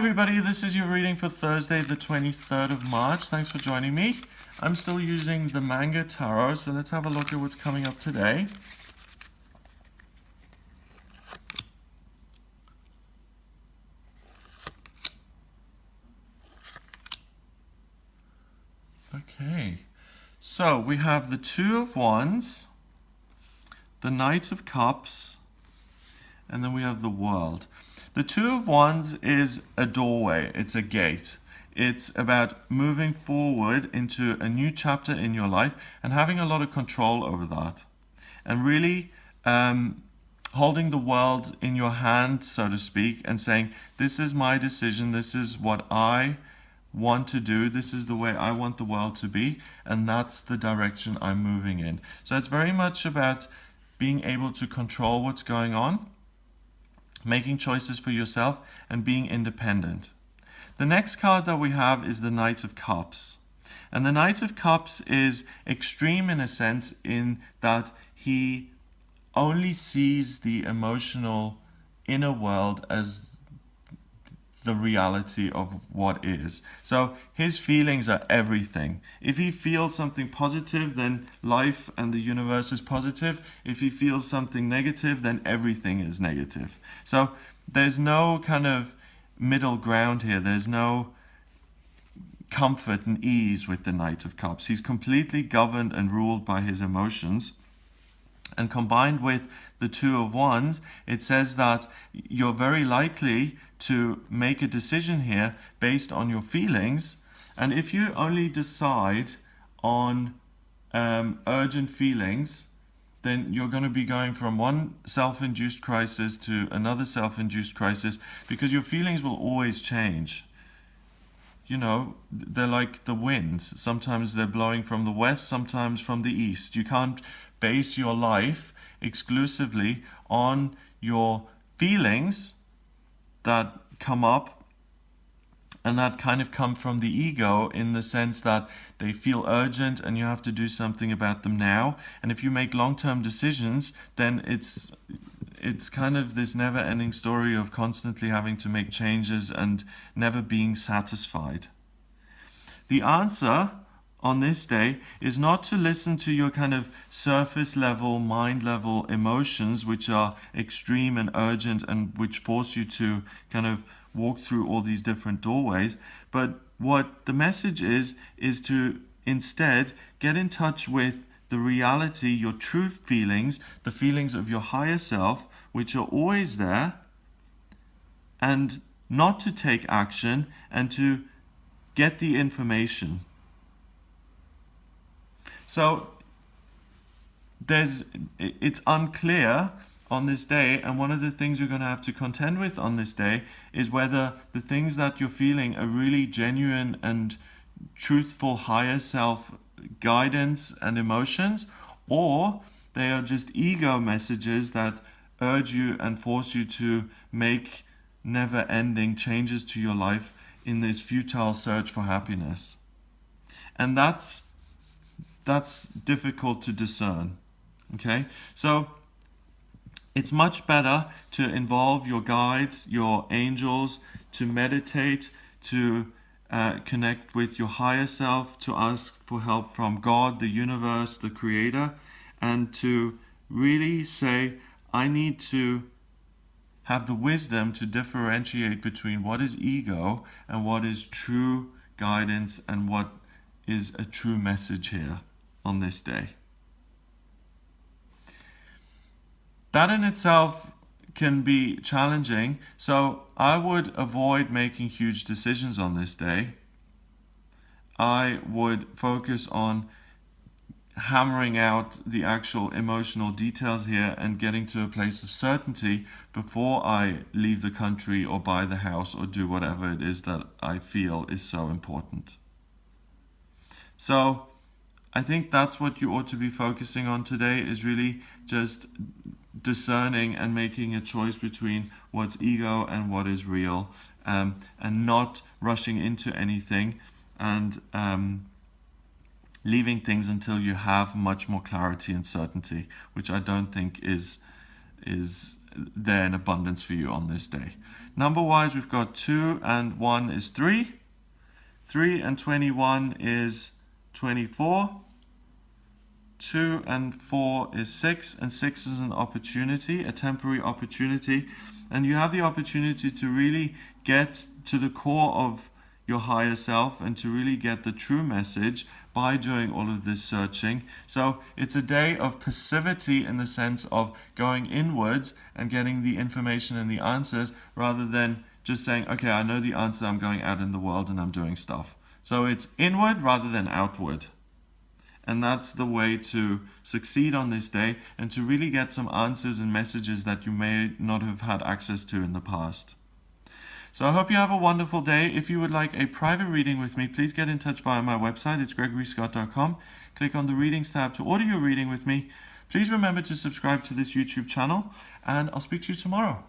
everybody, this is your reading for Thursday the 23rd of March. Thanks for joining me. I'm still using the Manga Tarot, so let's have a look at what's coming up today. Okay, so we have the Two of Wands, the Knight of Cups, and then we have the World. The Two of Wands is a doorway, it's a gate. It's about moving forward into a new chapter in your life and having a lot of control over that. And really um, holding the world in your hand, so to speak, and saying, This is my decision, this is what I want to do. This is the way I want the world to be, and that's the direction I'm moving in. So it's very much about being able to control what's going on, making choices for yourself, and being independent. The next card that we have is the Knight of Cups. And the Knight of Cups is extreme in a sense in that he only sees the emotional inner world as the reality of what is. So his feelings are everything. If he feels something positive, then life and the universe is positive. If he feels something negative, then everything is negative. So there's no kind of middle ground here. There's no comfort and ease with the Knight of Cups. He's completely governed and ruled by his emotions. And combined with the Two of Wands, it says that you're very likely to make a decision here based on your feelings. And if you only decide on um, urgent feelings, then you're going to be going from one self-induced crisis to another self-induced crisis because your feelings will always change. You know, they're like the winds. Sometimes they're blowing from the west, sometimes from the east. You can't base your life exclusively on your feelings that come up and that kind of come from the ego in the sense that they feel urgent and you have to do something about them now. And if you make long-term decisions then it's it's kind of this never-ending story of constantly having to make changes and never being satisfied. The answer on this day is not to listen to your kind of surface level, mind level emotions, which are extreme and urgent and which force you to kind of walk through all these different doorways. But what the message is, is to instead get in touch with the reality, your true feelings, the feelings of your higher self, which are always there, and not to take action and to get the information. So there's it's unclear on this day and one of the things you're going to have to contend with on this day is whether the things that you're feeling are really genuine and truthful higher self guidance and emotions or they are just ego messages that urge you and force you to make never ending changes to your life in this futile search for happiness. And that's that's difficult to discern. Okay, so it's much better to involve your guides, your angels, to meditate, to uh, connect with your higher self, to ask for help from God, the universe, the creator, and to really say, I need to have the wisdom to differentiate between what is ego and what is true guidance and what is a true message here on this day. That in itself can be challenging, so I would avoid making huge decisions on this day. I would focus on hammering out the actual emotional details here and getting to a place of certainty before I leave the country or buy the house or do whatever it is that I feel is so important. So I think that's what you ought to be focusing on today is really just discerning and making a choice between what's ego and what is real um, and not rushing into anything and um, leaving things until you have much more clarity and certainty which I don't think is is there in abundance for you on this day. Number wise, we've got 2 and 1 is 3. 3 and 21 is 24. 2 and 4 is 6, and 6 is an opportunity, a temporary opportunity. And you have the opportunity to really get to the core of your higher self and to really get the true message by doing all of this searching. So it's a day of passivity in the sense of going inwards and getting the information and the answers rather than just saying, okay, I know the answer, I'm going out in the world and I'm doing stuff. So it's inward rather than outward. And that's the way to succeed on this day and to really get some answers and messages that you may not have had access to in the past. So I hope you have a wonderful day. If you would like a private reading with me, please get in touch via my website. It's gregoryscott.com. Click on the readings tab to order your reading with me. Please remember to subscribe to this YouTube channel and I'll speak to you tomorrow.